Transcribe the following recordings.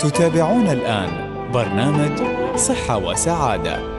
تتابعون الآن برنامج صحة وسعادة.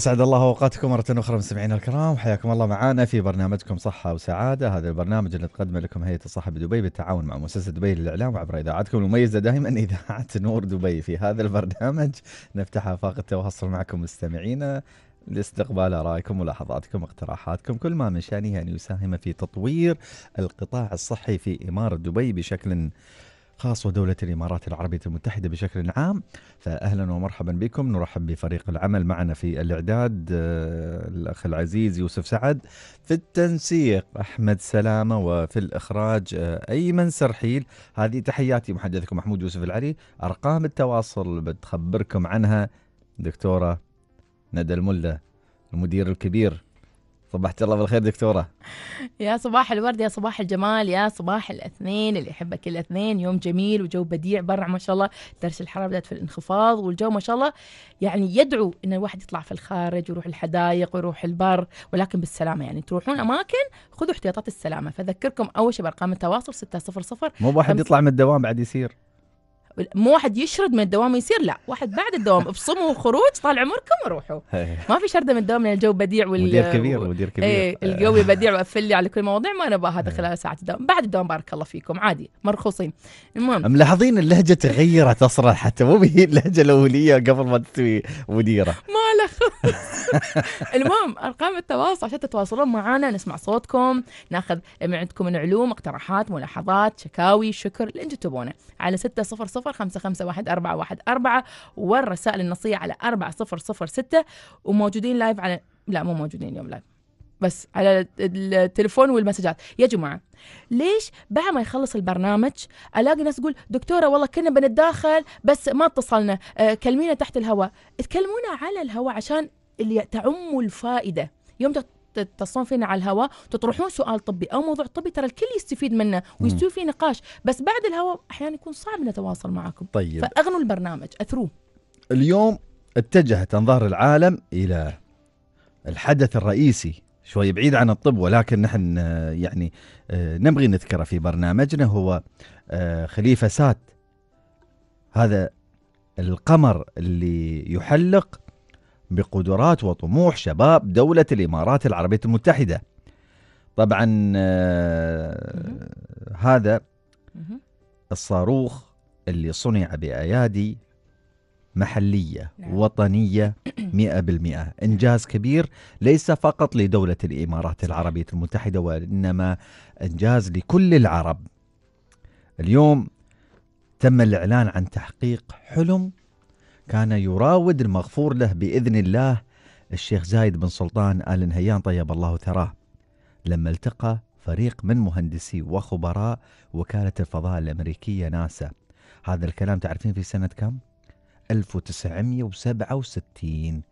أسعد الله أوقاتكم مرة أخرى مستمعينا الكرام. حياكم الله معنا في برنامجكم صحة وسعادة. هذا البرنامج اللي تقدمه لكم هيئة الصحة بدبي بالتعاون مع مؤسسة دبي للإعلام عبر إذاعتكم المميزة دائما إذاعة نور دبي. في هذا البرنامج نفتح افاق التواصل معكم مستمعينا لاستقبال آرائكم ملاحظاتكم اقتراحاتكم كل ما من شأنه أن يساهم في تطوير القطاع الصحي في إمارة دبي بشكل خاص ودولة الإمارات العربية المتحدة بشكل عام. فأهلا ومرحبا بكم. نرحب بفريق العمل معنا في الإعداد آه، الأخ العزيز يوسف سعد. في التنسيق أحمد سلامة وفي الإخراج آه، أيمن سرحيل. هذه تحياتي محدثكم محمود يوسف العلي أرقام التواصل بتخبركم عنها. دكتورة ندى الملا المدير الكبير صبحت الله بالخير دكتورة. يا صباح الورد يا صباح الجمال يا صباح الاثنين اللي يحبك الاثنين يوم جميل وجو بديع برا ما شاء الله. درجة الحرارة بدأت في الانخفاض والجو ما شاء الله يعني يدعو إن الواحد يطلع في الخارج ويروح الحدائق ويروح البر ولكن بالسلامة يعني. تروحون أماكن خذوا احتياطات السلامة. فذكركم أول شيء بأرقام التواصل 600 مو واحد يطلع من الدوام بعد يسير مو واحد يشرد من الدوام يصير لا واحد بعد الدوام ابصموا خروج طال عمركم وروحوا. ما في شرده من الدوام من الجو بديع وال مدير كبير مدير كبير. إيه الجو بديع وقفل لي على كل المواضيع ما نبغى هذا خلال ساعة الدوام. بعد الدوام بارك الله فيكم عادي مرخوصين. المهم. ملاحظين اللهجة تغيرت أصلا حتى مو هي اللهجة الأولية قبل ما تستوي مديرة. ما له المهم أرقام التواصل عشان تتواصلون معنا نسمع صوتكم ناخذ من عندكم من علوم اقتراحات ملاحظات شكاوي شكر اللي أنتم تبونه على 600 خمسة خمسة واحد أربعة واحد أربعة والرسائل النصية على أربعة صفر صفر ستة وموجودين live على لا مو موجودين اليوم live بس على التليفون والمسجات. يا جماعة ليش بعد ما يخلص البرنامج ألاقي ناس تقول دكتورة والله كنا بنتداخل بس ما اتصلنا. أه كلمينا تحت الهواء. تكلمونا على الهواء عشان اللي تعم الفائدة. يوم تتصلون فينا على الهواء تطرحون سؤال طبي أو موضوع طبي ترى الكل يستفيد منه ويستوي في نقاش. بس بعد الهواء أحيانا يكون صعب نتواصل معكم. طيب. فأغنوا البرنامج أثروه. اليوم اتجهت انظار العالم إلى الحدث الرئيسي شوي بعيد عن الطب ولكن نحن يعني آه، نبغي نذكره في برنامجنا هو آه، خليفة سات. هذا القمر اللي يحلق بقدرات وطموح شباب دولة الإمارات العربية المتحدة. طبعا آه هذا الصاروخ اللي صنع بأيادي محلية نعم. وطنية مئة بالمئة. إنجاز كبير ليس فقط لدولة الإمارات العربية المتحدة وإنما إنجاز لكل العرب. اليوم تم الإعلان عن تحقيق حلم كان يراود المغفور له بإذن الله الشيخ زايد بن سلطان آل نهيان. طيب الله ثراه. لما التقى فريق من مهندسي وخبراء وكالة الفضاء الأمريكية ناسا. هذا الكلام تعرفين في سنة كم؟ 1967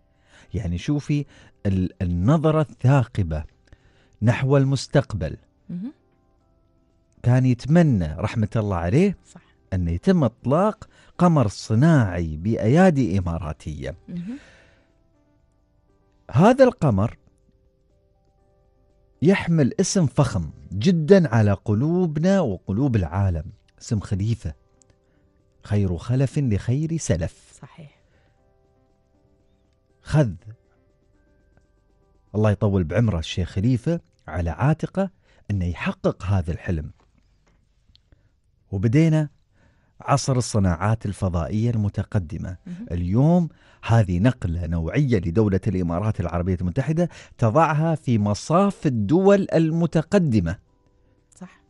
يعني شوفي النظرة الثاقبة نحو المستقبل. كان يتمنى رحمة الله عليه صح. أن يتم إطلاق قمر صناعي بأيادي إماراتية. هذا القمر يحمل اسم فخم جدا على قلوبنا وقلوب العالم اسم خليفة. خير خلف لخير سلف. صحيح. خذ. الله يطول بعمره الشيخ خليفة على عاتقه أنه يحقق هذا الحلم. وبدينا عصر الصناعات الفضائية المتقدمة. اليوم هذه نقلة نوعية لدولة الإمارات العربية المتحدة تضعها في مصاف الدول المتقدمة. صح.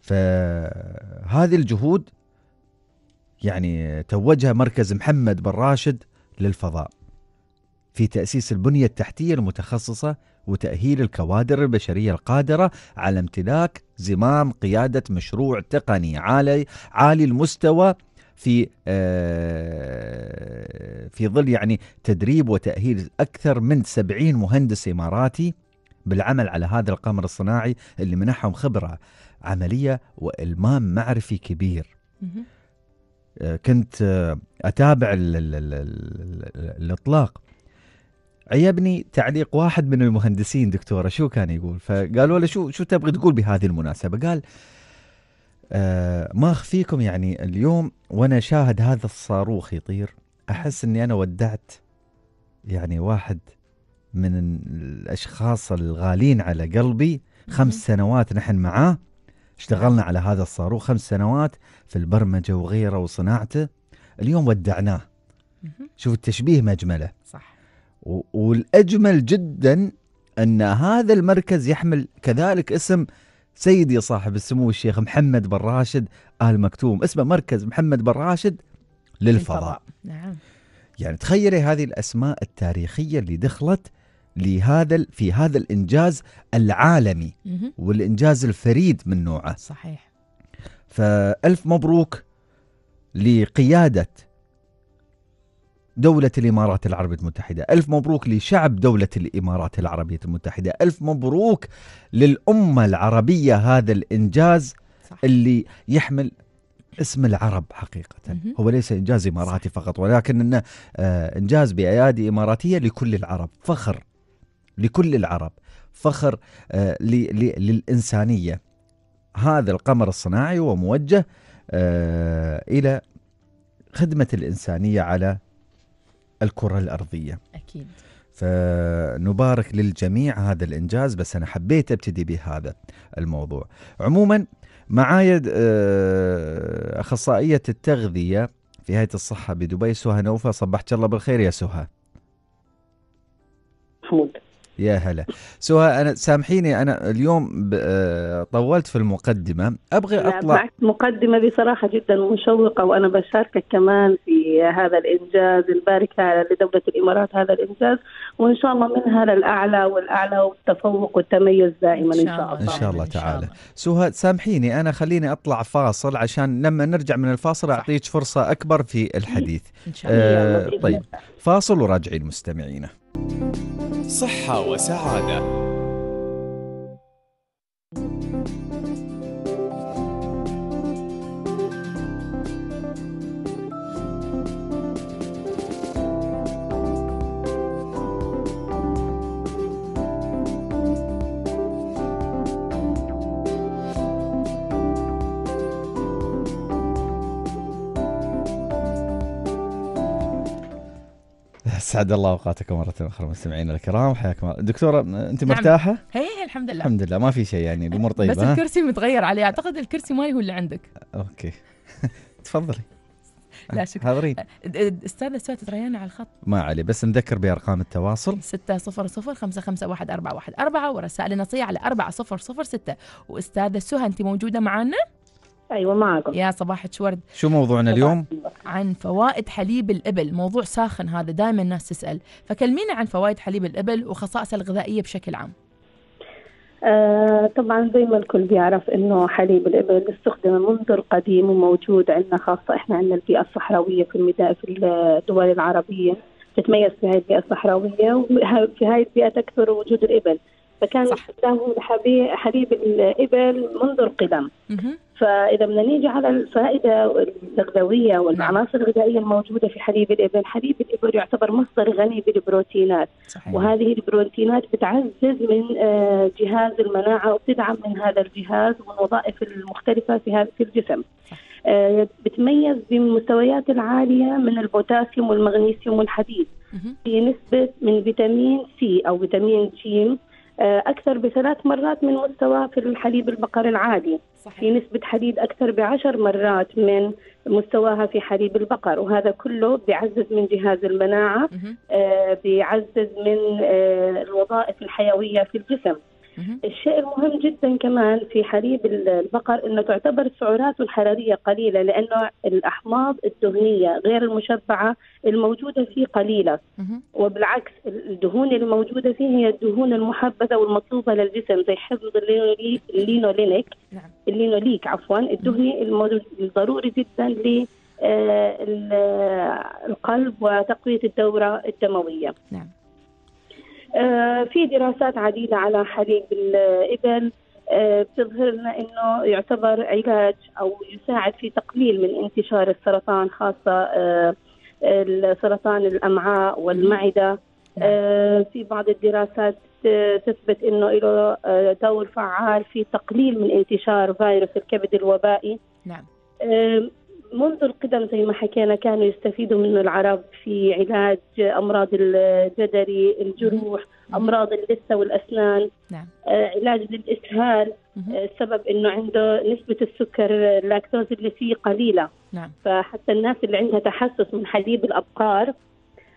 فهذه الجهود يعني توجها مركز محمد بن راشد للفضاء في تأسيس البنية التحتية المتخصصة وتأهيل الكوادر البشرية القادرة على امتلاك زمام قيادة مشروع تقني عالي عالي المستوى في آه، في ظل يعني تدريب وتأهيل أكثر من 70 مهندس إماراتي بالعمل على هذا القمر الصناعي اللي منحهم خبرة عملية وإلمام معرفي كبير. آه، كنت آه، أتابع ال ال ال ال الإطلاق عيبني تعليق واحد من المهندسين دكتورة شو كان يقول؟ فقالوا له شو شو تبغي تقول بهذه المناسبة؟ قال آه ما أخفيكم يعني اليوم وأنا شاهد هذا الصاروخ يطير. أحس أني أنا ودعت يعني واحد من الأشخاص الغالين على قلبي. خمس سنوات نحن معاه. اشتغلنا على هذا الصاروخ خمس سنوات في البرمجة وغيره وصناعته. اليوم ودعناه. شوف التشبيه مجمله. صح. والأجمل جدا أن هذا المركز يحمل كذلك اسم سيدي صاحب السمو الشيخ محمد بن راشد آل مكتوم. اسمه مركز محمد بن راشد للفضاء. نعم. يعني تخيلي هذه الأسماء التاريخية اللي دخلت لهذا في هذا الإنجاز العالمي. والإنجاز الفريد من نوعه. صحيح. فألف مبروك لقيادة دولة الإمارات العربية المتحدة. ألف مبروك لشعب دولة الإمارات العربية المتحدة. ألف مبروك للأمة العربية هذا الإنجاز صح. اللي يحمل اسم العرب حقيقة. مهم. هو ليس إنجاز إماراتي فقط ولكن إنه آه، إنجاز بأيادي إماراتية لكل العرب. فخر لكل العرب. فخر آه، ل- ل- للإنسانية. هذا القمر الصناعي هو موجه آه، إلى خدمة الإنسانية على الكرة الأرضية. أكيد. فنبارك للجميع هذا الإنجاز بس أنا حبيت أبتدي بهذا الموضوع. عموما معايا آه، أخصائية التغذية في هيئة الصحة بدبي سهى نوفة صبحت الله بالخير يا سهى. محمود يا هلا. سهى أنا سامحيني أنا اليوم آه، طولت في أنا أطلع معك مقدمة بصراحة جدا مشوقة وأنا بشاركك كمان في هذا الإنجاز البارك لدولة الإمارات هذا الإنجاز وإن شاء الله منها للأعلى والأعلى والتفوق والتميز دائما إن شاء إن الله شاء الله. تعالى. سهى سامحيني أنا خليني أطلع فاصل عشان لما نرجع من الفاصل صح. أعطيك فرصة أكبر في الحديث. إن شاء الله. آه، طيب. فاصل وراجعين مستمعينا. صحة وسعادة. اسعد الله أوقاتكم مرة أخرى مستمعينا الكرام. حياكم دكتورة أنت نعم. مرتاحة؟ هي هي الحمد لله. الحمد لله. ما في شيء يعني الأمور بس طيبة ها؟ الكرسي متغير عليه أعتقد الكرسي مالي هو اللي عندك. أوكي. تفضلي. لا شكرا. حاضرين. أستاذة سوى تريانا على الخط. ما علي بس نذكر بأرقام التواصل. ستة صفر صفر خمسة خمسة واحد أربعة واحد. أربعة ورسائل النصية على أربعة صفر صفر ستة. وأستاذة سهى أنت موجودة معنا أيوة معكم. يا صباح ورد شو موضوعنا اليوم؟ عن فوائد حليب الإبل. موضوع ساخن هذا دائما الناس تسأل. فكلمينا عن فوائد حليب الإبل وخصائصه الغذائية بشكل عام. آه طبعا زي ما الكل بيعرف إنه حليب الإبل استخدم منذ القديم وموجود عندنا خاصة إحنا عندنا البيئة الصحراوية في الميدان في الدول العربية. تتميز في هذه البيئة الصحراوية وفي هذه البيئة تكثر وجود الإبل. فكان. استخدامهم حليب الإبل منذ القدم. فإذا بدنا نيجي على الفائدة الغذائية والعناصر الغذائية الموجودة في حليب الابل، حليب الابل يعتبر مصدر غني بالبروتينات، صحيح. وهذه البروتينات بتعزز من آه، جهاز المناعة وبتدعم من هذا الجهاز والوظائف المختلفة في هذا في الجسم. آه، بتميز بالمستويات العالية من البوتاسيوم والمغنيسيوم والحديد. في نسبة من فيتامين C أو فيتامين جيم آه، أكثر بثلاث مرات من مستوى في الحليب البقر العادي. في صحيح نسبة حديد أكثر بعشر مرات من مستواها في حليب البقر وهذا كله بيعزز من جهاز المناعة. آه، بيعزز من آه، الوظائف الحيوية في الجسم. الشيء المهم جدا كمان في حليب البقر أنه تعتبر سعراته الحرارية قليلة لأنه الأحماض الدهنية غير المشبعة الموجودة فيه قليلة. مهم. وبالعكس الدهون الموجودة فيه هي الدهون المحبذة والمطلوبة للجسم زي حفظ اللينولي- اللينولينيك. نعم. اللينوليك عفوا. الدهني الضروري جدا ل آه، ال- القلب وتقوية الدورة الدموية. نعم. في دراسات عديدة على حليب الإبل آه، بتظهر لنا إنه يعتبر علاج أو يساعد في تقليل من انتشار السرطان خاصة آه، سرطان الأمعاء والمعدة. آه، في بعض الدراسات آه، تثبت إنه له آه، دور فعال في تقليل من انتشار فيروس الكبد الوبائي. نعم. آه، منذ القدم زي ما حكينا كانوا يستفيدوا منه العرب في علاج أمراض الجدري، الجروح، أمراض اللثة والأسنان، نعم آه، علاج للإسهال، مهم. آه، السبب إنه عنده نسبة السكر آه، اللاكتوز اللي فيه قليلة، نعم فحتى الناس اللي عندها تحسس من حليب الأبقار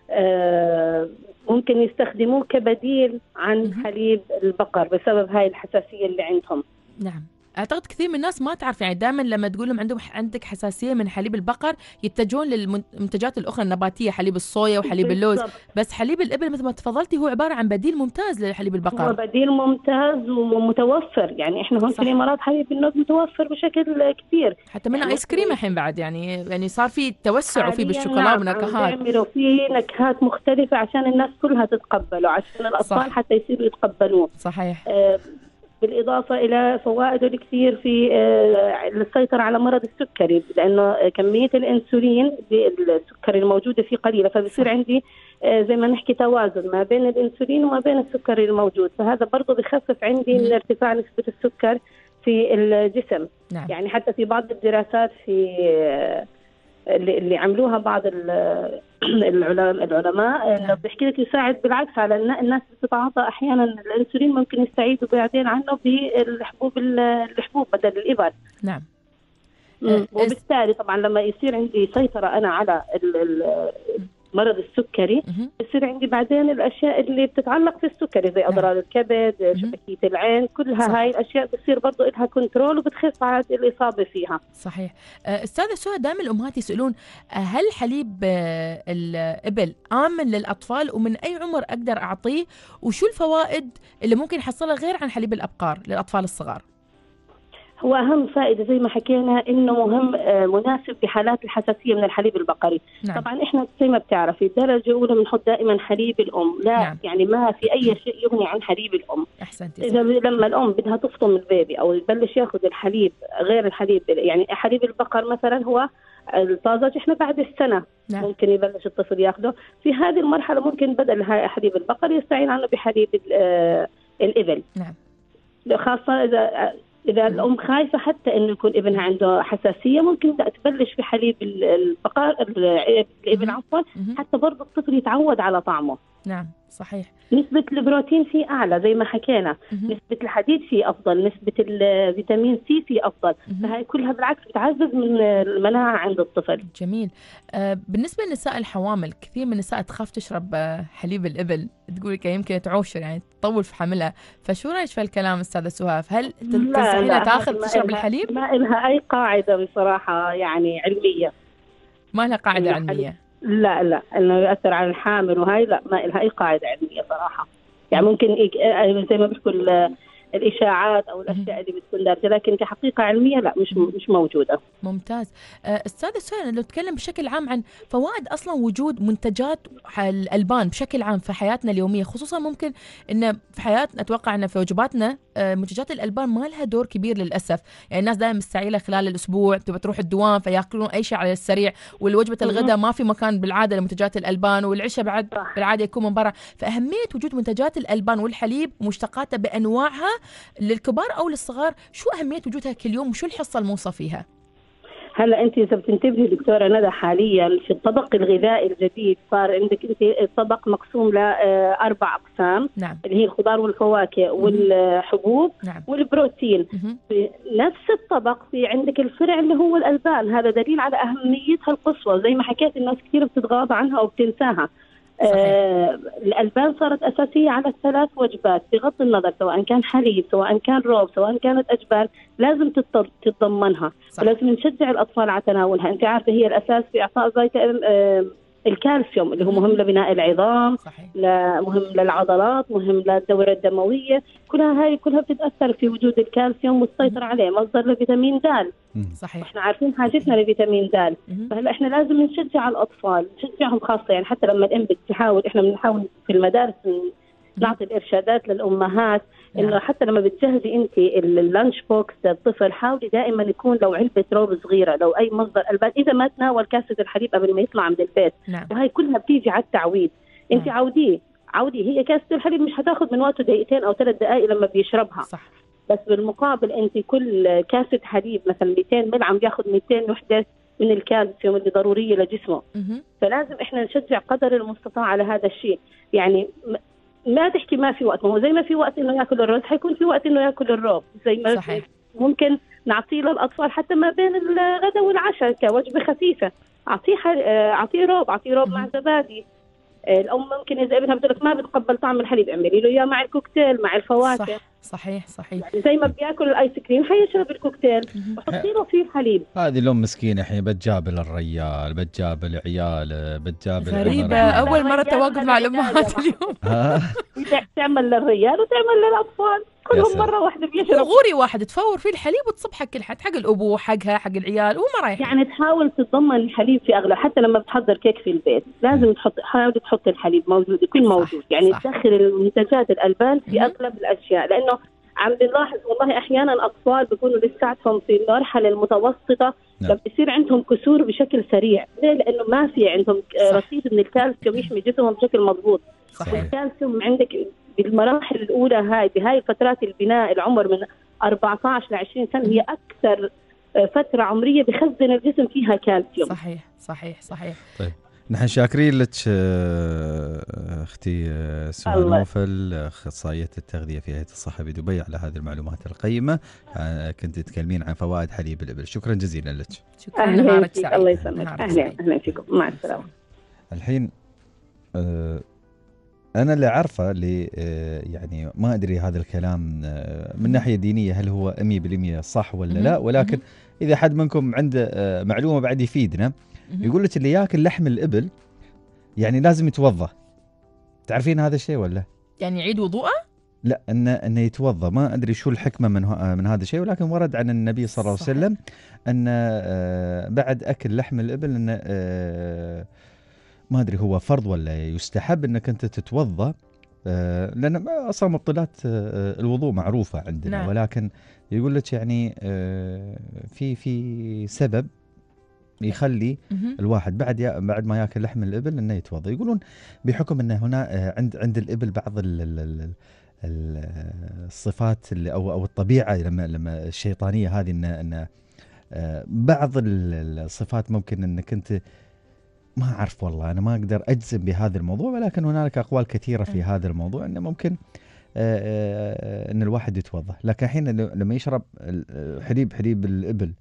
آه، ممكن يستخدموه كبديل عن. حليب البقر بسبب هاي الحساسية اللي عندهم. نعم أعتقد كثير من الناس ما تعرف يعني دائما لما تقول لهم عندهم عندك حساسية من حليب البقر يتجهون للمنتجات الأخرى النباتية حليب الصويا وحليب اللوز. بس حليب الإبل مثل ما تفضلتي هو عبارة عن بديل ممتاز لحليب هو البقر بديل ممتاز ومتوفر يعني إحنا هون. في الإمارات حليب النوز متوفر بشكل كبير حتى منها يعني آيس كريم الحين بعد يعني يعني صار في توسع وفي بالشوكولا نعم، ونكهات بيعملوا فيه نكهات مختلفة عشان الناس كلها تتقبله عشان الأطفال صح. حتى يصيروا يتقبلوه صحيح آه، بالإضافة إلى فوائده الكثير في آه، السيطرة على مرض السكري لأنه كمية الأنسولين السكري الموجودة فيه قليلة فبصير عندي آه، زي ما نحكي توازن ما بين الأنسولين وما بين السكري الموجود فهذا برضه بخفف عندي من ارتفاع نسبة السكر في الجسم. نعم. يعني حتى في بعض الدراسات في اللي, عملوها بعض ال- العلماء العلماء انه نعم. بيحكي لك يساعد بالعكس على النا- الناس بتتعاطى أحيانا الانسولين ممكن يستعيضوا بعدين عنه بالحبوب ال- الحبوب بدل الابر نعم. أه، وبالتالي طبعا لما يصير عندي سيطرة أنا على مرض السكري. بصير عندي بعدين الأشياء اللي بتتعلق في السكري زي نعم. أضرار الكبد. شبكية العين كلها صح. هاي الأشياء بتصير برضه لها control وبتخف عاد الإصابة فيها صحيح آه، أستاذة سهى دائما الأمهات يسألون آه، هل حليب آه، الإبل آمن للأطفال ومن أي عمر أقدر أعطيه وشو الفوائد اللي ممكن يحصلها غير عن حليب الأبقار للأطفال الصغار هو أهم فائدة زي ما حكينا إنه مهم آه، مناسب في حالات الحساسية من الحليب البقري. نعم. طبعا إحنا زي ما بتعرفي الدرجة الأولى بنحط دائما حليب الأم. لا نعم. يعني ما في أي شيء يغني عن حليب الأم. احسنتي إذا لما الأم بدها تفطم البيبي أو يبلش ياخذ الحليب غير الحليب يعني حليب البقر مثلا هو الطازج إحنا بعد السنة نعم. ممكن يبلش الطفل ياخذه في هذه المرحلة ممكن بدل حليب البقر يستعين عنه بحليب آه، الإبل. نعم. خاصة إذا إذا الأم خايفة حتى إنه يكون ابنها عنده حساسية ممكن تبلش في حليب ال- البقر ال- الإبل مهم. عفوا. حتى برضه الطفل يتعود على طعمه نعم صحيح. نسبة البروتين فيه أعلى زي ما حكينا. مهم. نسبة الحديد فيه أفضل نسبة الفيتامين سي فيه أفضل. فهي كلها بالعكس بتعزز من المناعة عند الطفل. جميل. آه، بالنسبة للنساء الحوامل كثير من النساء تخاف تشرب آه، حليب الإبل. تقول لك يمكن تعوشر يعني تطول في حملها. فشو رأيك في الكلام أستاذة سهاف هل تنصحينها تاخذ تشرب الحليب؟ ما لها أي قاعدة بصراحة يعني علمية. ما لها قاعدة علمية. لا لا. إنه ياثر على الحامل وهاي لا. ما لها أي قاعدة علمية صراحة. يعني ممكن زي ما بيحكوا الإشاعات أو الأشياء اللي بتكون دارجة لكن كحقيقة علمية لا مش مش موجودة. ممتاز. آه، أستاذة سهيل لو تكلم بشكل عام عن فوائد أصلا وجود منتجات الألبان بشكل عام في حياتنا اليومية خصوصا ممكن إن في حياتنا أتوقع إن في وجباتنا آه، منتجات الألبان ما لها دور كبير للأسف. يعني الناس دائما مستعجلة خلال الأسبوع تبى تروح الدوام فيأكلون أي شيء على السريع والوجبة مهم. الغداء ما في مكان بالعادة لمنتجات الألبان والعشاء بعد صح. بالعادة يكون من برا. فأهمية وجود منتجات الألبان والحليب ومشتقاتها بأنواعها للكبار أو للصغار شو أهمية وجودها كل يوم وشو الحصة الموصى فيها؟ هلا أنت إذا بتنتبهي دكتورة ندى حاليا في الطبق الغذائي الجديد صار عندك أنت الطبق مقسوم لاربع أقسام نعم. اللي هي الخضار والفواكه والحبوب نعم. والبروتين. في نفس الطبق في عندك الفرع اللي هو الألبان هذا دليل على أهميتها القصوى زي ما حكيت الناس كثير بتتغاضى عنها وبتنساها. آه الألبان صارت أساسية على الثلاث وجبات بغض النظر سواء كان حليب سواء كان روب سواء كانت اجبان لازم تتض- تتضمنها. صح. ولازم نشجع الأطفال على تناولها. أنت عارفة هي الأساس في إعطاء فيتا- آه الكالسيوم اللي هو مهم لبناء العظام صحيح. مهم للعضلات مهم للدورة الدموية. كلها هاي كلها بتتأثر في وجود الكالسيوم والسيطرة عليه مصدر لفيتامين د. صحيح. إحنا عارفين حاجتنا لفيتامين د. فهلا إحنا لازم نشجع الأطفال نشجعهم خاصة يعني حتى لما الأم بتحاول إحنا بنحاول في المدارس نعطي الإرشادات للأمهات إنه حتى لما بتجهزي أنت ال- ال lunch box للطفل حاولي دائما يكون لو علبة روب صغيرة لو أي مصدر ألبان إذا ما تناول كاسة الحليب قبل ما يطلع من البيت. نعم. وهي كلها بتيجي على التعويد أنت نعم. عوديه عودي هي كاسة الحليب مش هتاخذ من وقته دقيقتين أو ثلاث دقائق لما بيشربها. صح. بس بالمقابل أنت كل كاسة حليب مثلا 200 مل عم بياخذ 200 وحدة من الكالسيوم اللي ضرورية لجسمه. فلازم إحنا نشجع قدر المستطاع على هذا الشيء. يعني ما تحكي ما في وقت. ما هو زي ما في وقت إنه يأكل الرز حيكون في وقت إنه يأكل الروب زي ما صحيح. ممكن نعطيه للأطفال حتى ما بين الغداء والعشاء كوجبة خفيفة. أعطيه حل... آه، أعطيه روب أعطيه روب مع زبادي. آه، الأم ممكن إذا ابنها بتقول لك ما بتقبل طعم الحليب اعملي له إياه مع الكوكتيل مع الفواكه. صح. صحيح صحيح. يعني زي ما بياكل الايس كريم حيشرب الكوكتيل. وحطي له فيه حليب. هذه الام مسكينة الحين بتجابل الريال بتجابل عياله بتجابل. أول مرة الرجال تواجد مع علاج. اليوم. تعمل للرجال وتعمل للأطفال. كلهم. مرة واحدة بيشرب غوري واحد تفور فيه الحليب وتصب حق كل حد حق الأبو حقها حق العيال وما رايح. يعني تحاول تتضمن الحليب في أغلب حتى لما بتحضر كيك في البيت لازم تحط حاول تحط الحليب موجود يكون موجود. يعني. تدخل المنتجات الألبان في. أغلب الأشياء لأنه عم بنلاحظ والله أحيانا اطفال بيكونوا لساتهم في المرحلة المتوسطة نعم. فبصير عندهم كسور بشكل سريع. ليه؟ لأنه ما في عندهم صح. رصيد من الكالسيوم يحمي جسمهم بشكل مضبوط. صحيح. الكالسيوم عندك بالمراحل الأولى هاي بهاي فترات البناء العمر من 14 ل 20 سنة هي أكثر فترة عمرية بخزن الجسم فيها كالسيوم. صحيح صحيح صحيح. نحن شاكرين لك آه، أختي آه، الله. نوفل أخصائية التغذية في هيئة الصحة بدبي على هذه المعلومات القيمة آه، كنت تتكلمين عن فوائد حليب الإبل شكرا جزيلا لك شكرا نهارك سعيد الله يسلمك أهلا. أهلا فيكم مع السلامة الحين أنا اللي اعرفه اللي يعني ما أدري هذا الكلام من ناحية دينية هل هو 100% صح ولا لا. ولكن. إذا حد منكم عنده معلومة بعد يفيدنا. يقول لك اللي ياكل لحم الإبل يعني لازم يتوضأ. تعرفين هذا الشيء ولا؟ يعني يعيد وضوءه؟ لا انه إنه يتوضأ. ما أدري شو الحكمة من من هذا الشيء ولكن ورد عن النبي صلى الله عليه. وسلم أن آه، بعد أكل لحم الإبل انه آه، ما أدري هو فرض ولا يستحب إنك أنت تتوضأ آه، لأن أصلا مبطلات الوضوء معروفة عندنا. نعم. ولكن يقول لك يعني في في سبب يخلي. الواحد بعد يا بعد ما ياكل لحم الإبل إنه يتوضا يقولون بحكم ان هنا آه، عند عند الإبل بعض ال ال ال ال الصفات اللي أو أو الطبيعة لما لما الشيطانية هذه ان إن آه، بعض ال- الصفات ممكن إنك أنت ما أعرف والله أنا ما أقدر أجزم بهذا الموضوع ولكن هنالك أقوال كثيرة في أي. هذا الموضوع إنه ممكن آه، إن الواحد يتوضا لكن الحين لما يشرب حليب حليب الإبل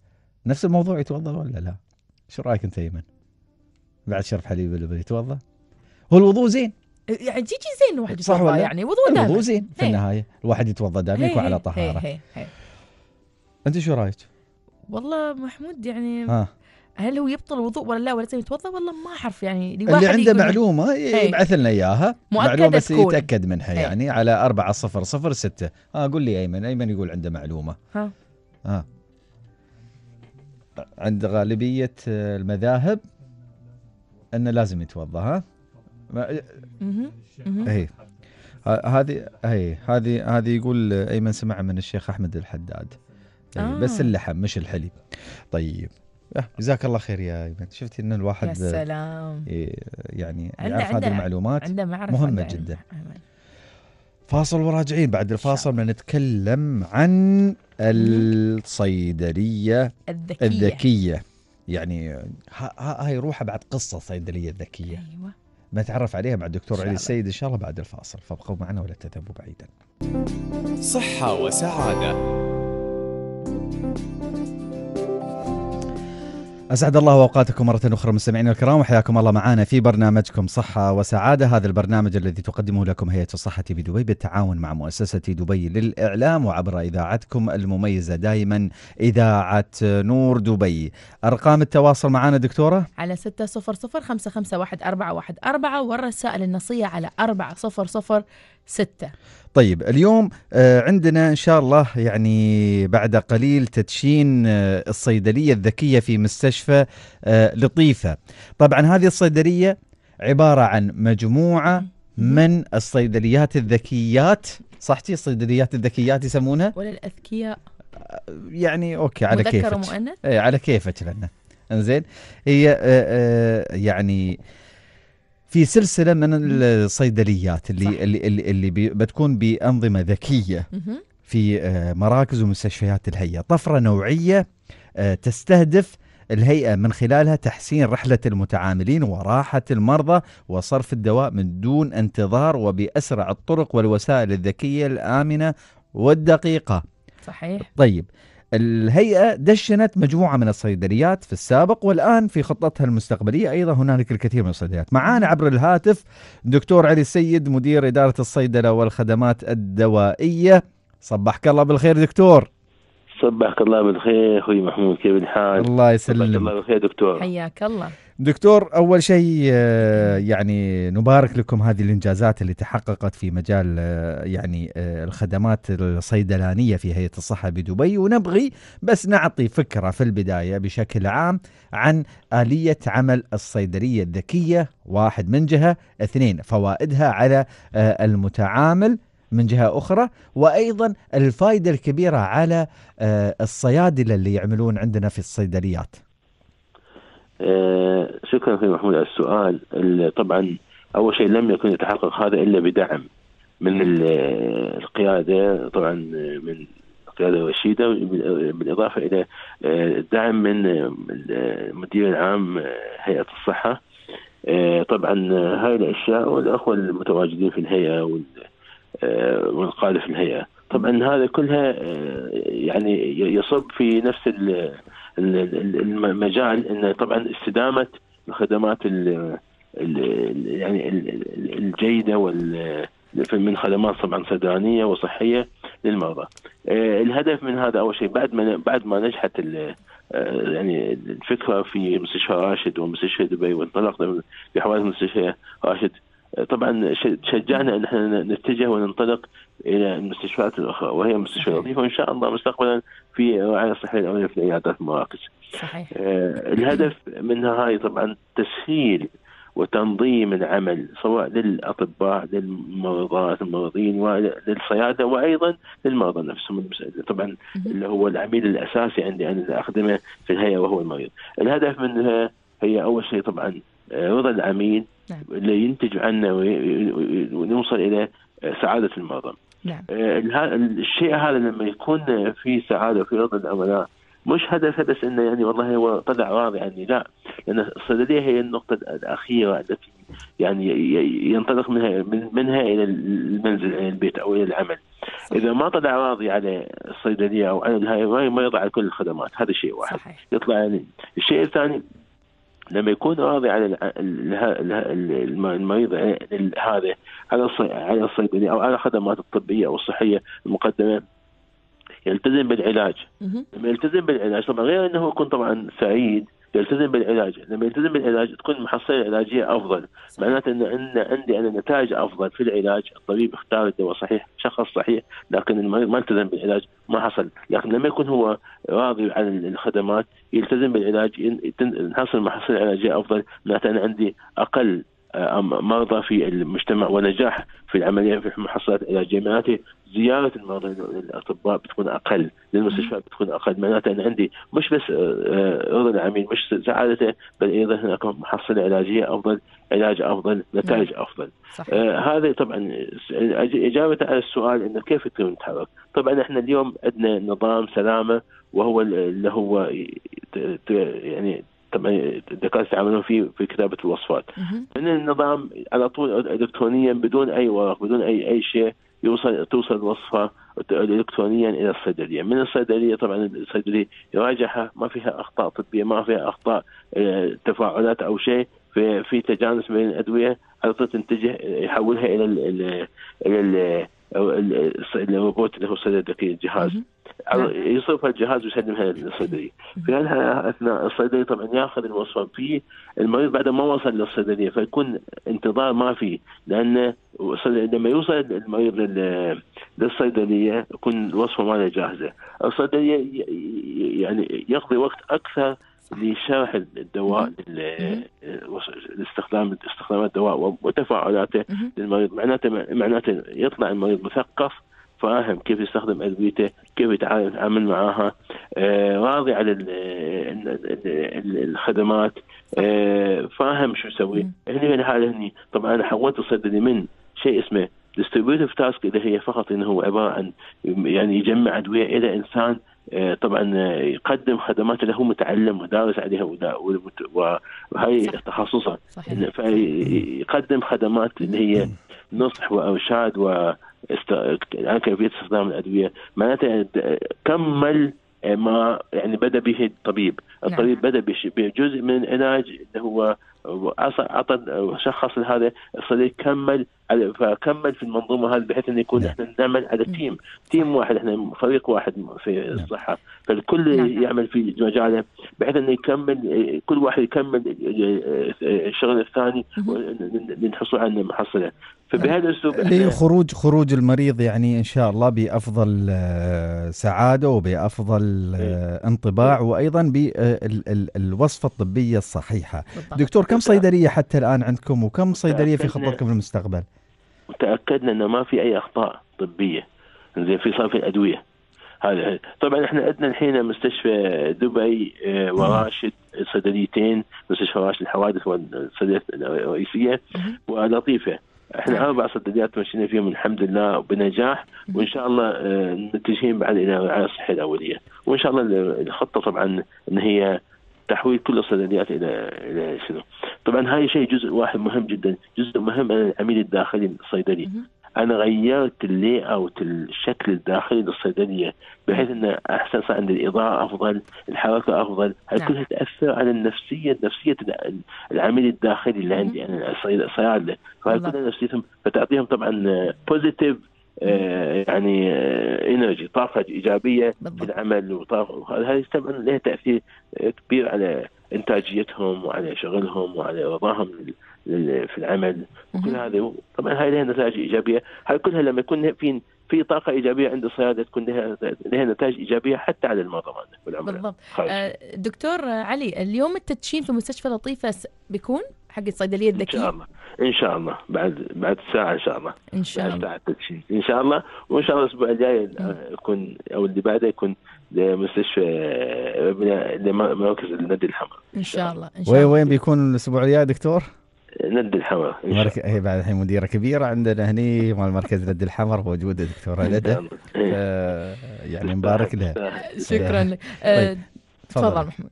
نفس الموضوع يتوضا ولا لا؟ شو رأيك أنت ايمن؟ بعد شرب حليب الابل يتوضا؟ هو الوضوء زين يعني جي جي زين الواحد صح ولا؟ يعني وضوء دائما الوضوء زين في هي. النهاية الواحد يتوضأ دائما يكون على طهارة هي هي. أنت شو رأيك؟ والله محمود يعني ها هل هو يبطل الوضوء ولا لا ولا لازم يتوضأ والله ما أعرف يعني اللي عنده معلومة يبعث لنا إياها معلومة بس تكون. يتأكد منها هي. يعني على 4006 ها قول لي ايمن أيمن يقول عنده معلومة ها. ها عند غالبية المذاهب انه لازم يتوضأ ها. اي هذه اي هذه هذه يقول أيمن سمع من الشيخ أحمد الحداد. أي آه. بس اللحم مش الحليب. طيب آه، جزاك الله خير يا أيمن. شفتي إن يا الواحد سلام. إيه، يعني يعرف هذه المعلومات عنده عنده علم. جدا. فاصل وراجعين. بعد الفاصل بنتكلم عن الصيدلية الذكية. الذكية. يعني ها- ها- هاي روحها بعد قصة صيدلية ذكية أيوه. بنتعرف عليها مع الدكتور علي. السيد إن شاء الله بعد الفاصل. فابقوا معنا ولا تذهبوا بعيدا. صحة وسعادة. أسعد الله أوقاتكم مرة أخرى مستمعينا الكرام وحياكم الله معنا في برنامجكم صحة وسعادة. هذا البرنامج الذي تقدمه لكم هيئة الصحة بدبي بالتعاون مع مؤسسة دبي للإعلام وعبر إذاعتكم المميزة دائما إذاعة نور دبي. أرقام التواصل معنا دكتورة؟ على ستة صفر صفر خمسة خمسة واحد أربعة واحد أربعة والرسائل النصية على أربعة صفر صفر ستة. طيب اليوم آه، عندنا إن شاء الله يعني بعد قليل تدشين آه، الصيدلية الذكية في مستشفى آه، لطيفة. طبعا هذه الصيدلية عبارة عن مجموعة من الصيدليات الذكيات. صحتي الصيدليات الذكيات يسمونها؟ ولا الأذكياء. يعني أوكي على مذكر كيفك. ومؤنث؟ إيه على كيفك لنا إنزين. هي يعني في سلسلة من الصيدليات اللي صح. اللي اللي, اللي بي- بتكون بأنظمة ذكية. في آه، مراكز ومستشفيات الهيئة طفرة نوعية آه، تستهدف الهيئة من خلالها تحسين رحلة المتعاملين وراحة المرضى وصرف الدواء من دون انتظار وبأسرع الطرق والوسائل الذكية الآمنة والدقيقة صحيح طيب الهيئة دشنت مجموعة من الصيدليات في السابق والآن في خطتها المستقبلية. أيضا هنالك الكثير من الصيدليات. معانا عبر الهاتف دكتور علي السيد مدير إدارة الصيدلة والخدمات الدوائية. صبحك الله بالخير دكتور. صبحك الله بالخير أخوي محمود كيف الحال؟ الله صبحك الله بالخير دكتور. حياك الله. دكتور أول شيء آه، يعني نبارك لكم هذه الإنجازات اللي تحققت في مجال آه، يعني آه، الخدمات الصيدلانية في هيئة الصحة بدبي. ونبغي بس نعطي فكرة في البداية بشكل عام عن آلية عمل الصيدلية الذكية واحد من جهة اثنين فوائدها على المتعامل من جهة أخرى وأيضا الفائدة الكبيرة على الصيادلة اللي يعملون عندنا في الصيدليات. شكرا أخوي محمود على السؤال. ال- طبعا أول شيء لم يكن يتحقق هذا إلا بدعم من ال- القيادة طبعا من القيادة الرشيدة بال- بالإضافة إلى آه، دعم من آه، المدير العام آه، هيئة الصحة. آه، طبعا آه، هاي الأشياء والأخوة المتواجدين في الهيئة وال- آه، والقادة في الهيئة. طبعا هذا كلها آه، يعني يصب في نفس ال- ال- ال- المجال إن طبعا استدامة الخدمات ال ال- يعني ال- ال- الجيدة وال من خدمات طبعا صيدلانيه وصحية للمرضى. آه، الهدف من هذا أول شيء بعد ما بعد ما نجحت آه، يعني الفكرة في مستشفى راشد ومستشفى دبي وانطلقنا في حوالي مستشفى راشد طبعا شجعنا أن إحنا نتجه وننطلق إلى المستشفيات الأخرى وهي مستشفى. لطيفه وإن شاء الله مستقبلا في الرعايه الصحيه الامنيه في العيادات المراكز. صحيح آه، الهدف منها هاي طبعا تسهيل وتنظيم العمل سواء للأطباء للممرضات الممرضين وللصياده وأيضا للمرضى نفسهم طبعا. اللي هو العميل الأساسي عندي أنا أخدمه في الهيئة وهو المريض. الهدف منها هي أول شيء طبعا آه، رضا العميل نعم. اللي ينتج عنه وي- وي- ونوصل إلى سعادة المرضى. نعم. آه، الشيء هذا لما يكون في سعادة وفي رضا العملاء مش هدفه بس إنه يعني والله هو طلع راضي عني لا. لأن الصيدليه هي النقطة الأخيرة التي يعني ينطلق منها من- منها إلى المنزل إلى البيت أو إلى العمل. صح. إذا ما طلع راضي على الصيدلية أو على الهاي ما ما يرضى على كل الخدمات. هذا شيء واحد. صحيح. يطلع يعني. الشيء الثاني لما يكون راضي على ال- ال- ال- ال- الم- المريض ال- هذا على على الصيدليه أو على الخدمات الطبية أو الصحية المقدمة يلتزم بالعلاج. لما يلتزم بالعلاج طبعا غير إنه يكون طبعا سعيد يلتزم بالعلاج. لما يلتزم بالعلاج تكون المحصلة العلاجية أفضل. معناته إن عندي أنا نتائج أفضل في العلاج. الطبيب اختار الدواء صحيح شخص صحيح لكن المريض ما التزم بالعلاج ما حصل. لكن لما يكون هو راضي عن الخدمات يلتزم بالعلاج نحصل محصله علاجيه أفضل. معناته أنا عندي أقل مرضى في المجتمع ونجاح في العملية في المحصلات العلاجيه معناته زيارة المرضى للأطباء بتكون أقل للمستشفيات بتكون أقل. معناته أنا عندي مش بس آه، آه، رضا العميل مش سعادته بل أيضا هناك محصله علاجية أفضل علاج أفضل نتائج أفضل. صحيح آه هذا طبعا إجابة على السؤال إنه كيف يتم نتحرك؟ طبعا إحنا اليوم عندنا نظام سلامة وهو ال- اللي هو يعني طبعا الدكاتره يتعاملون فيه في كتابة الوصفات. ان النظام على طول الكترونيا بدون أي ورق بدون اي أي شيء يوصل توصل الوصفة الكترونيا إلى الصيدلية، من الصيدلية طبعا الصيدلي يراجعها ما فيها أخطاء طبية ما فيها أخطاء آه، تفاعلات أو شيء في في تجانس بين الأدوية على طول تنتجه يحولها إلى ال ال إلى ال الروبوت اللي هو الذكي الجهاز. على- يصرفها الجهاز ويسلمها للصيدلي. في هذا أثناء الصيدلي طبعا يأخذ الوصفه في المريض بعد ما وصل للصيدلية فيكون انتظار ما في لأن لما يوصل المريض لل- للصيدلية يكون الوصفه ماله جاهزة. الصيدلية يعني يقضي وقت أكثر لشرح الدواء لاستخدام استخدامات الدواء وتفاعلاته. للمريض. معناته معناته يطلع المريض مثقف فاهم كيف يستخدم أدويته، كيف يتعامل معاها، آه راضي على ال- ال- ال- ال- الخدمات، آه فاهم شو يسوي،. هني الحاله هني. طبعا أنا حولت الصيدلي من شيء اسمه ديستريبيوتيف تاسك اللي هي فقط إنه هو عبارة عن يعني يجمع أدوية إلى إنسان طبعا آه، يقدم خدمات له هو متعلم ودارس عليها وهي. تخصصه. فيقدم خدمات اللي هي نصح وارشاد و عن كيفية استخدام الأدوية. معناته د- كمل ما يعني بدأ به الطبيب، الطبيب بدأ بش- بجزء من العلاج اللي هو عص- عطى شخص لهذا الصديق كمل فكمل في المنظومة هذه بحيث إنه يكون نعم. إحنا نعمل على تيم، تيم واحد إحنا فريق واحد في الصحة، فالكل نعم. يعمل في مجاله بحيث إنه يكمل كل واحد يكمل الشغل الثاني. للحصول على محصله، فبهذا الاسلوب اللي خروج خروج المريض يعني إن شاء الله بأفضل آه، سعادة وبأفضل آه، انطباع وأيضا بالوصفه الطبية الصحيحة. بالضبط. دكتور كم صيدلية حتى الآن عندكم وكم صيدلية في. خطتكم في المستقبل؟ وتأكدنا انه ما في أي أخطاء طبية زين في صرف الادويه هذا طبعا إحنا عندنا الحين مستشفى دبي آه، وراشد صيدليتين مستشفى راشد الحوادث والصيدلية الرئيسية. ولطيفة إحنا نعم. أربع صيدليات مشينا فيهم الحمد لله بنجاح. وإن شاء الله آه، متجهين بعد إلى الرعايه الصحيه الأولية وإن شاء الله الخطة طبعا إن هي تحويل كل الصيدليات إلى إلى شنو طبعا هاي شيء جزء واحد مهم جدا جزء مهم العميل الداخلي الصيدلي. أنا غيرت ال layout الشكل الداخلي للصيدلية بحيث انه أحسن صار عندي الإضاءة أفضل الحركة أفضل. هاي نعم. كلها تأثر على النفسية نفسية الع- العميل الداخلي اللي عندي أنا الصيادلة؟ بالضبط. كلها نفسيتهم؟ فتعطيهم طبعا positive يعني energy طاقة إيجابية في بالضبط. العمل وطاقة. هذه طبعا لها تأثير آه، كبير على إنتاجيتهم وعلى شغلهم وعلى رضاهم في العمل كل. هذا طبعا هاي لها نتائج إيجابية. هاي كلها لما يكون في في طاقة إيجابية عند الصيادله تكون لها لها نتائج إيجابية حتى على المرضى والعملاء بالضبط. خارج. آه، دكتور علي اليوم التدشين في مستشفى لطيفة بيكون حق الصيدلية إن شاء الذكية؟ الله. إن شاء الله. بعد بعد ساعه إن شاء الله. إن شاء بعد الله. ساعة تدشين إن شاء الله. وإن شاء الله الأسبوع الجاي يكون أو اللي بعده يكون لمستشفى لمركز الندي الحمراء. إن شاء الله. إن شاء وين الله. وين بيكون الأسبوع الجاي دكتور؟ إن شاء مرك... هي بعد الحين مديرة كبيرة عندنا هني مال مركز ند الحمر موجودة دكتورة. إيه. آه، يعني مبارك لها. شكرا لك آه، طيب، تفضل محمود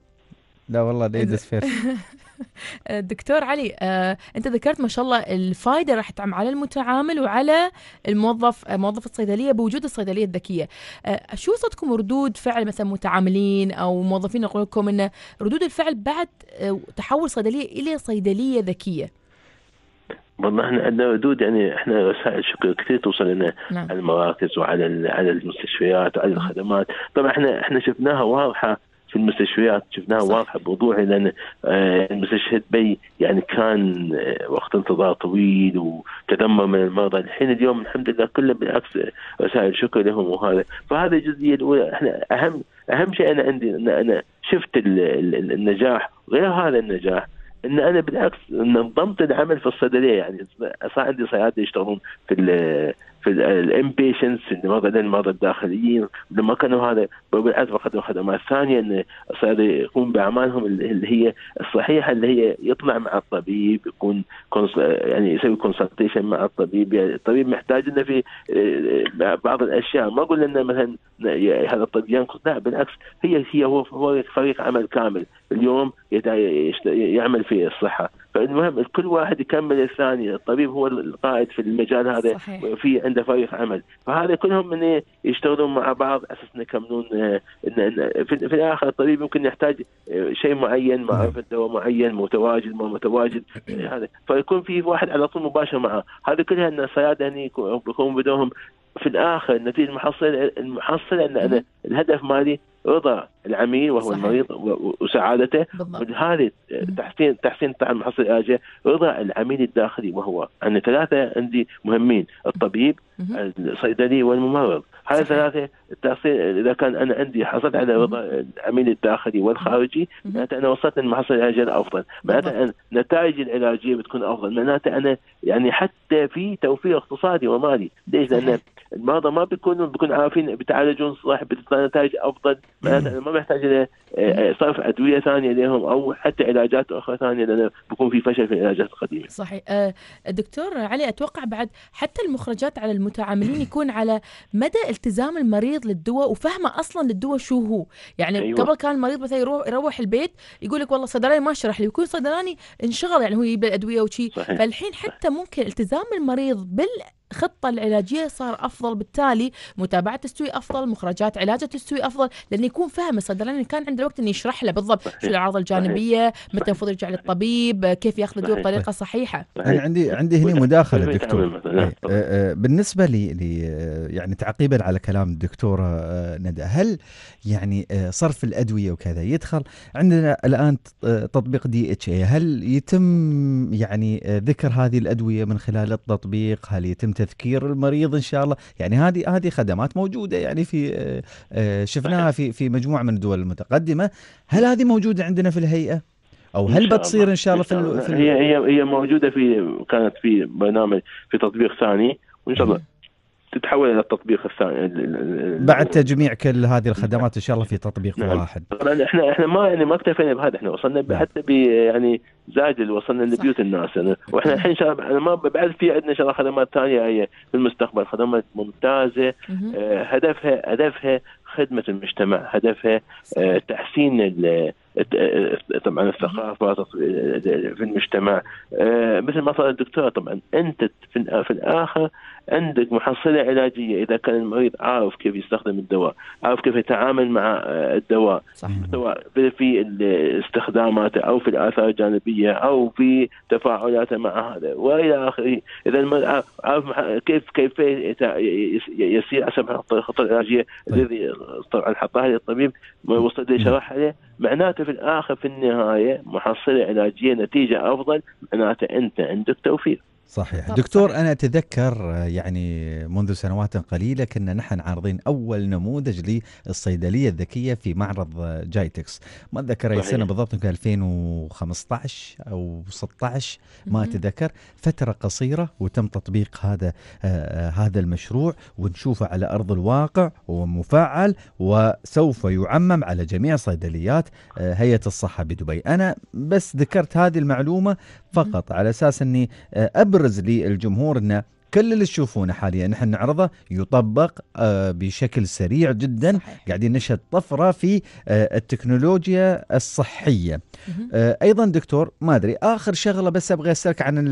لا والله ladies first دكتور علي آه، انت ذكرت ما شاء الله الفائده راح تعم على المتعامل وعلى الموظف آه، موظف الصيدليه بوجود الصيدلية الذكية. آه، شو صدكم ردود فعل مثلا متعاملين أو موظفين يقول لكم إن ردود الفعل بعد آه، تحول صيدلية إلى صيدلية ذكية؟ والله إحنا عندنا ردود يعني إحنا رسائل شكر كثير توصل لنا نعم. على المراكز وعلى على المستشفيات وعلى الخدمات. طبعا إحنا إحنا شفناها واضحة في المستشفيات شفناها. واضحه بوضوح لأن آه، المستشفى دبي يعني كان آه، وقت انتظار طويل وتدمر من المرضى. الحين اليوم الحمد لله كله بالعكس آه، رسائل شكر لهم وهذا. فهذه الجزئية الأولى. إحنا أهم أهم شيء أنا عندي ان أنا شفت ال- ال- النجاح. غير هذا النجاح إن أنا بالعكس نظمت العمل في الصيدلية. يعني صار عندي صيادلة يشتغلون في في الام بيشنتس المرضى المرضى الداخليين لما كانوا هذا بالعكس بقدم خدمات ثانية ان الصيادله يقوم بأعمالهم اللي هي الصحيحة اللي هي يطلع مع الطبيب يكون يعني يسوي كونسلتيشن مع الطبيب. يعني الطبيب محتاج إنه في آه، بعض الأشياء. ما أقول إنه مثلا هذا الطبيب ينقص. لا بالعكس هي هي هو فريق عمل كامل. اليوم يعمل في الصحة. فالمهم كل واحد يكمل الثاني الطبيب هو القائد في المجال هذا صحيح. في عنده فريق عمل. فهذا كلهم من يشتغلون مع بعض أساس يكملون آه، في, الآخر الطبيب يمكن يحتاج آه، شيء معين معرفة دواء معين متواجد ما متواجد آه، هذا. فيكون في واحد على طول مباشر معه. هذه كلها إن الصيادله هني يكون- بيكون بدورهم في الآخر النتيجه المحصله المحصله إن أنا الهدف مالي رضا العميل وهو صحيح. المريض وسعادته هذه تحسين تحسين طعم محصل العلاجيه رضا العميل الداخلي وهو عندي ثلاثة عندي مهمين الطبيب. الصيدلي والممرض هذه صحيح. التحصيل إذا كان أنا عندي حصلت على رضا العميل الداخلي والخارجي. معناته أنا وصلت للمحصله العلاجيه الافضل معناته النتائج العلاجية بتكون أفضل. معناته أنا يعني حتى في توفير اقتصادي ومالي. ليش؟ لأن. المرضى ما بيكونوا بيكونوا عارفين بيتعالجون صح بتطلع نتائج أفضل. معناته أنا ما محتاج إلى آه، صرف أدوية ثانية لهم أو حتى علاجات أخرى ثانية لأن بيكون في فشل في العلاجات القديمة. صحيح. آه، الدكتور علي أتوقع بعد حتى المخرجات على المتعاملين يكون على مدى التزام المريض للدواء وفهمه أصلا للدواء شو هو يعني أيوة. قبل كان المريض مثلا يروح يروح البيت يقول لك والله صيدلاني ما شرح لي يكون صيدلاني انشغل يعني هو يجيب الادويه وشي صحيح. فالحين حتى ممكن التزام المريض بالخطه العلاجية صار أفضل بالتالي متابعة تستوي أفضل مخرجات علاجة تستوي أفضل لأنه يكون فاهم الصيدلاني كان عنده وقت إنه يشرح له بالضبط. شو الأعراض الجانبية متى. المفروض يرجع للطبيب كيف يأخذ الدواء. بطريقة صحيحة أنا عندي عندي هنا مداخلة دكتور إيه،. آه، آه، بالنسبة لي لي يعني تعقيبا على كلام الدكتورة آه، ندى هل يعني آه، صرف الأدوية وكذا يدخل عندنا الآن آه، تطبيق دي اتش اي هل يتم يعني ذكر هذه الأدوية من خلال التطبيق هل يتم تذكير المريض إن شاء الله. يعني هذه هذه خدمات موجودة يعني في آه، آه، شفناها في في مجموعة من الدول المتقدمة. هل هذه موجودة عندنا في الهيئة؟ أو هل بتصير إن شاء الله في, ال- في ال- هي هي هي موجودة في كانت في برنامج في تطبيق ثاني وإن شاء الله تتحول إلى التطبيق الثاني ال- ال- ال- بعد تجميع كل هذه الخدمات إن شاء الله في تطبيق نعم. واحد طبعا إحنا إحنا ما يعني ما اكتفينا بهذا إحنا وصلنا نعم. حتى ب يعني زاجل وصلنا. لبيوت الناس أنا وإحنا الحين إن شاء الله أنا ما بعد في عندنا إن شاء الله خدمات ثانية هي في المستقبل خدمات ممتازة. آه، هدفها هدفها خدمة المجتمع هدفها آه، تحسين طبعا الثقافة في المجتمع. آه، مثل ما قال الدكتور طبعا أنت في الآخر عندك محصلة علاجية. إذا كان المريض عارف كيف يستخدم الدواء عارف كيف يتعامل مع آه، الدواء صح سواء في استخداماته أو في الآثار الجانبية أو في تفاعلاته مع هذا. وإلى آخره إذا المريض عارف- كيف كيف يسير حسب الخطه العلاجية طيب. الذي طبعا حطها لي الطبيب وصل لي شرحها له معناته في الآخر في النهاية محصله علاجيه نتيجة أفضل معناته أنت عندك توفير. صحيح طب دكتور صحيح. أنا أتذكر آه، يعني منذ سنوات قليلة كنا نحن عارضين أول نموذج للصيدلية الذكية في معرض جايتكس ما أتذكر أي صحيح. سنه بالضبط يمكن 2015 أو 16 ما مهم. أتذكر فترة قصيرة وتم تطبيق هذا آه، آه، هذا المشروع ونشوفه على أرض الواقع ومفعل وسوف يعمم على جميع صيدليات آه، هيئة الصحة بدبي أنا بس ذكرت هذه المعلومة فقط على أساس أني آه، ابرز للجمهور انه كل اللي تشوفونه حاليا نحن نعرضه يطبق آه، بشكل سريع جدا. قاعدين نشهد طفرة في آه، التكنولوجيا الصحية. آه، أيضا دكتور ما أدري آخر شغلة بس أبغى أسألك عن ال-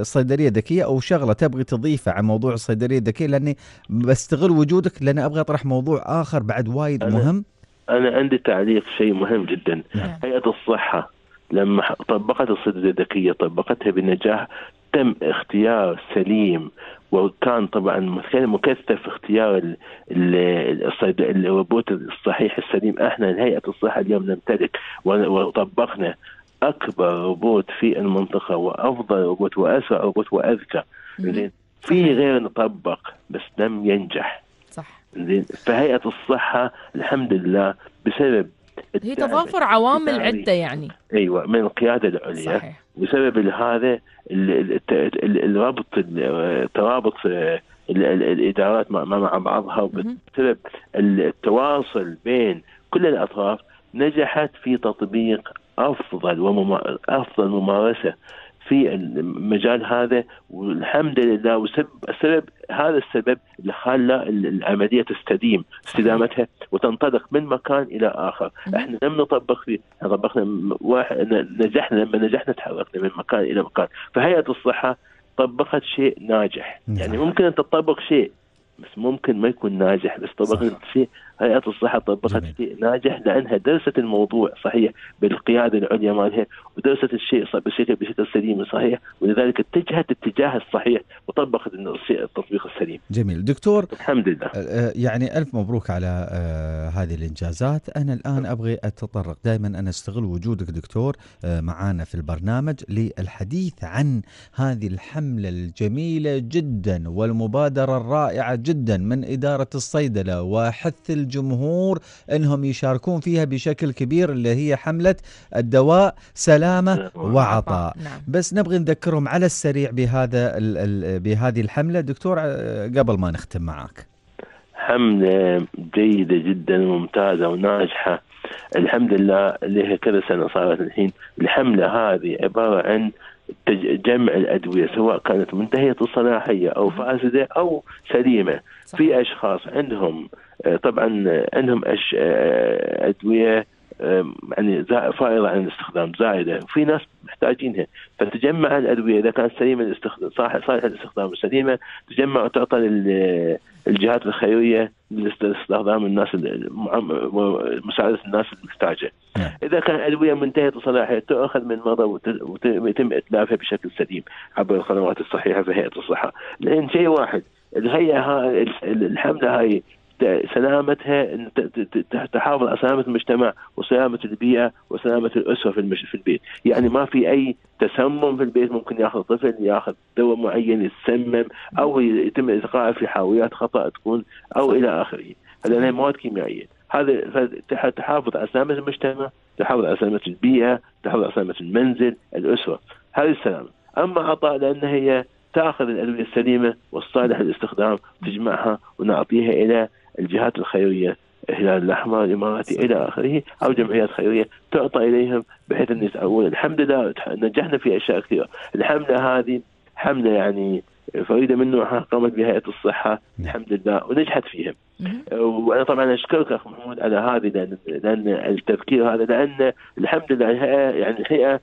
الصيدلية الذكية أو شغلة تبغي تضيفها عن موضوع الصيدلية الذكية لأني بستغل وجودك لأن أبغى أطرح موضوع آخر بعد وايد مهم أنا عندي تعليق شيء مهم جدا نعم. هيئة الصحة لما طبقت الصيدليه الذكية طبقتها بنجاح تم اختيار سليم وكان طبعا مكثف اختيار ال- ال- الصيد- الروبوت الصحيح السليم. إحنا هيئة الصحة اليوم نمتلك وطبقنا أكبر روبوت في المنطقة وأفضل روبوت وأسرع روبوت وأذكى. زين. في غير نطبق بس لم ينجح. صح. زين. فهيئة الصحة الحمد لله بسبب هي تضافر عوامل. عدة يعني. أيوه من القياده العليا. صحيح. بسبب هذا الربط ال- ترابط آه، ال- ال- الإدارات مع بعضها. وبسبب التواصل بين كل الأطراف نجحت في تطبيق أفضل أفضل ممارسة. في المجال هذا والحمد لله وسبب السبب هذا السبب اللي خلى ال- العملية تستديم استدامتها وتنطلق من مكان إلى آخر،. إحنا لم نطبق في إحنا طبقنا واحد نجحنا لما نجحنا تحركنا من مكان إلى مكان، فهيئة الصحة طبقت شيء ناجح، نعم. يعني ممكن أن تطبق شيء بس ممكن ما يكون ناجح بس طبقت صح. شيء هيئة الصحة طبقت. شيء ناجح لأنها درست الموضوع صحيح بالقيادة العليا مالها ودرست الشيء بشكل بشكل سليم صحيح ولذلك اتجهت اتجاه الصحيح وطبقت الشيء- التطبيق السليم. جميل. دكتور الحمد لله. آه، يعني ألف مبروك على آه، هذه الإنجازات. أنا الآن أبغي أتطرق. دائما أنا أستغل وجودك دكتور آه، معانا في البرنامج للحديث عن هذه الحملة الجميلة جدا والمبادرة الرائعة جدا من إدارة الصيدلة وحث الجمهور أنهم يشاركون فيها بشكل كبير اللي هي حملة الدواء سلامة وعطاء. نعم. بس نبغي نذكرهم على السريع بهذا ال- ال- بهذه الحملة. دكتور آه، قبل ما نختم معك. حملة جيدة جدا وممتازة وناجحة. الحمد لله اللي هي كذا سنة صارت الحين. الحملة هذه عبارة عن جمع الأدوية سواء كانت منتهية الصلاحية أو فاسدة أو سليمة صح. في أشخاص عندهم آه، طبعا عندهم أش... آه، آه، يعني فائضة عن الاستخدام زائدة في ناس محتاجينها. فتجمع الأدوية. إذا كانت سليمة الاستخدام صالحة صالحة للاستخدام سليمة تجمع وتعطى الجهات الخيرية لاستخدام الناس ال- مساعدة الناس المحتاجة. نعم. إذا كان أدوية منتهية الصلاحية تؤخذ من وت- ويتم إتلافها بشكل سليم عبر القنوات الصحيحة في هيئة الصحة لأن شيء واحد الهيئة هاي الحملة هاي سلامتها تحافظ على سلامة المجتمع وسلامة البيئة وسلامة الأسرة في المش... في البيت. يعني ما في أي تسمم في البيت ممكن يأخذ طفل يأخذ دواء معين يتسمم أو يتم إلقائه في حاويات خطأ تكون أو إلى آخره. لأنها مواد كيميائية. هذا تحافظ على سلامة المجتمع تحافظ على سلامة البيئة تحافظ على سلامة المنزل الأسرة. هذه السلامة. أما عطاء لأن هي تأخذ الأدوية السليمة والصالحة للاستخدام تجمعها ونعطيها إلى الجهات الخيرية الهلال الأحمر الإماراتي إلى آخره أو جمعيات خيرية تعطى إليهم بحيث أن يسعون. الحمد لله نجحنا في أشياء كثيرة. الحملة هذه حملة يعني فريدة من نوعها قامت بهيئة الصحة. الحمد لله ونجحت فيها. مهم. وأنا طبعا أشكرك أخ محمود على هذه لأن لأن التذكير هذا لأن الحمد لله الهيئة يعني هيئه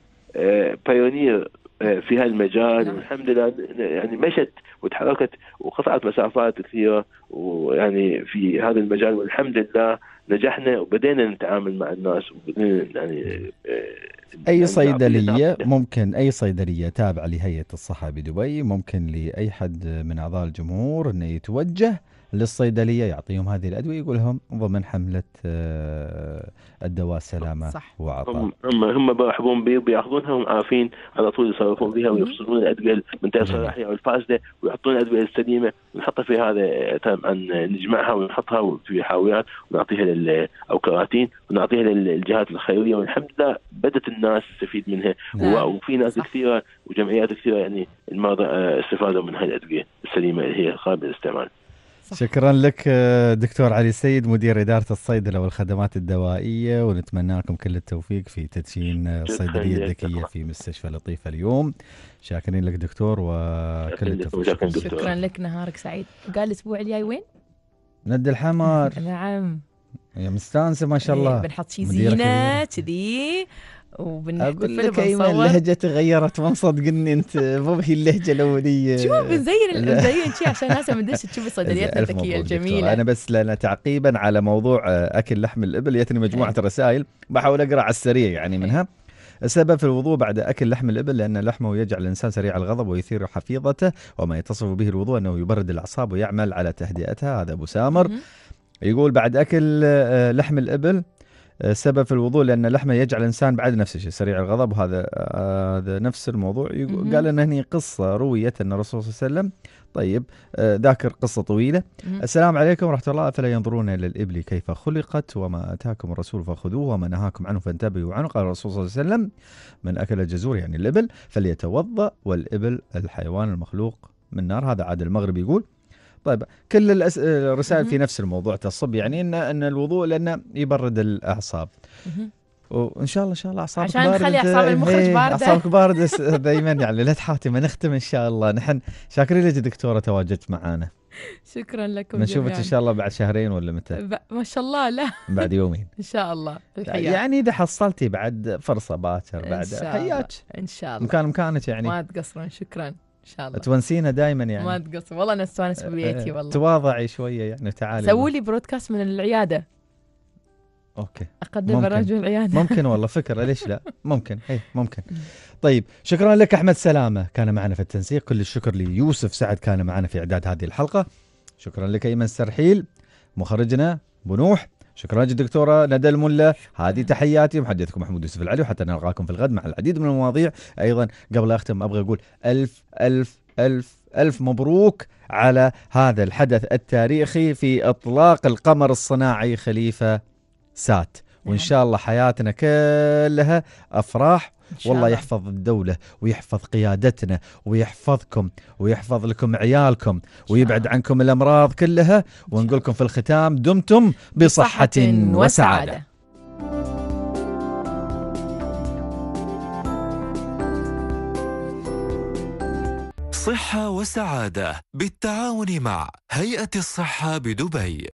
بايونير في هذا المجال نعم. والحمد لله يعني مشت وتحركت وقطعت مسافات كثيرة ويعني في هذا المجال والحمد لله نجحنا وبدينا نتعامل مع الناس وبدينا يعني آه، أي يعني صيدلية؟ ممكن أي صيدلية تابعة لهيئة الصحة بدبي؟ ممكن لأي حد من أعضاء الجمهور إنه يتوجه للصيدلية يعطيهم هذه الأدوية يقول لهم ضمن حملة آه، الدواء سلامة صح. وعطاء هم هم هم بيرحبون بي وبياخذونها وعارفين على طول يصرفون بها ويفصلون الأدوية المنتهيه. الصلاحيه أو الفاسدة ويحطون الأدوية السليمة ونحطها في هذا طبعا نجمعها ونحطها في حاويات ونعطيها لل أو كراتين ونعطيها للجهات الخيرية والحمد لله بدت الناس تستفيد منها نعم. وفي ناس صح. كثيرة وجمعيات كثيرة يعني المرضى آه، استفادوا من هذه الأدوية السليمة اللي هي قابله للاستعمال. صح. شكرا لك آه، دكتور علي السيد مدير إدارة الصيدله والخدمات الدوائية ونتمنى لكم كل التوفيق في تدشين آه، شكراً الصيدليه لك. الذكية في مستشفى لطيفه اليوم شاكرين لك دكتور وكل التوفيق. شكرا لك نهارك سعيد قال الأسبوع الجاي وين؟ ند الحمار نعم يا مستانسه ما شاء إيه، الله بنحط شي زينة غير. كذي أقول لك ايمن بنصور اللهجة تغيرت. ما مصدقني أنت مو هي اللهجة الأولية. شوف بنزين. بنزين شي عشان الناس لما تدش تشوف صيدليتنا الذكية. الجميلة. أنا بس لنا تعقيبا على موضوع آه، أكل لحم الإبل. جتني مجموعة رسائل. بحاول أقرأ على السريع يعني منها. السبب في الوضوء بعد أكل لحم الإبل لأن لحمه يجعل الإنسان سريع الغضب ويثير حفيظته وما يتصف به الوضوء أنه يبرد الأعصاب ويعمل على تهدئتها. هذا أبو سامر. يقول بعد أكل آه، لحم الإبل آه، سبب في الوضوء لأن لحمه يجعل الإنسان بعد نفس الشيء سريع الغضب وهذا آه، هذا نفس الموضوع. قال إن هني قصة رويت إن الرسول صلى الله عليه وسلم طيب آه، ذاكر قصة طويلة. السلام عليكم ورحمة الله. أفلا ينظرون إلى الإبل كيف خلقت وما آتاكم الرسول فخذوه وما نهاكم عنه فانتبهوا عنه. قال الرسول صلى الله عليه وسلم من أكل الجزور يعني الإبل فليتوضأ والإبل الحيوان المخلوق من نار. هذا عاد المغرب يقول. طيب كل الأس... الرسائل في. نفس الموضوع تصب يعني ان إن الوضوء لأنه يبرد الأعصاب. وإن شاء الله إن شاء الله أعصابك عشان نخلي باردة. أعصاب المخرج إيه، باردة. أعصابك باردة دايما يعني لا تحاتم نختم إن شاء الله نحن شاكرين لك دكتورة تواجدت معنا شكرا لكم جميعاً. إن شاء الله بعد شهرين ولا متى ب- ما شاء الله لا بعد يومين إن شاء الله الحياة يعني إذا حصلتي بعد فرصة باكر بعد. حياك إن شاء الله مكان مكانك يعني ما تقصرون شكرا إن شاء الله. تونسينا دائما ما يعني تقصر. والله أنا استانس ببيتي آه، والله. تواضعي شوية يعني تعالي. سووا لي broadcast من العيادة. okay. أقدم. برنامج العيادة. ممكن والله فكرة. ليش لا؟ ممكن. اي ممكن. طيب شكرا لك أحمد سلامة كان معنا في التنسيق. كل الشكر ليوسف سعد كان معنا في إعداد هذه الحلقة. شكرا لك إيمن سرحيل مخرجنا بنوح. شكرا لك الدكتوره ندى الملا. هذه تحياتي محدثكم محمود يوسف العلي وحتى نلقاكم في الغد مع العديد من المواضيع. أيضا قبل أختم أبغى أقول ألف ألف ألف ألف مبروك على هذا الحدث التاريخي في إطلاق القمر الصناعي خليفة سات. وإن نعم. شاء الله حياتنا كلها أفراح والله الله. يحفظ الدولة ويحفظ قيادتنا ويحفظكم ويحفظ لكم عيالكم ويبعد عنكم الأمراض كلها ونقول لكم في الختام دمتم بصحة وسعادة. صحة وسعادة بالتعاون مع هيئة الصحة بدبي.